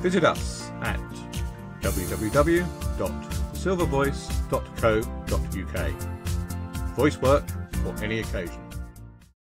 Visit us at www.silvervoice.co.uk. Voice work for any occasion.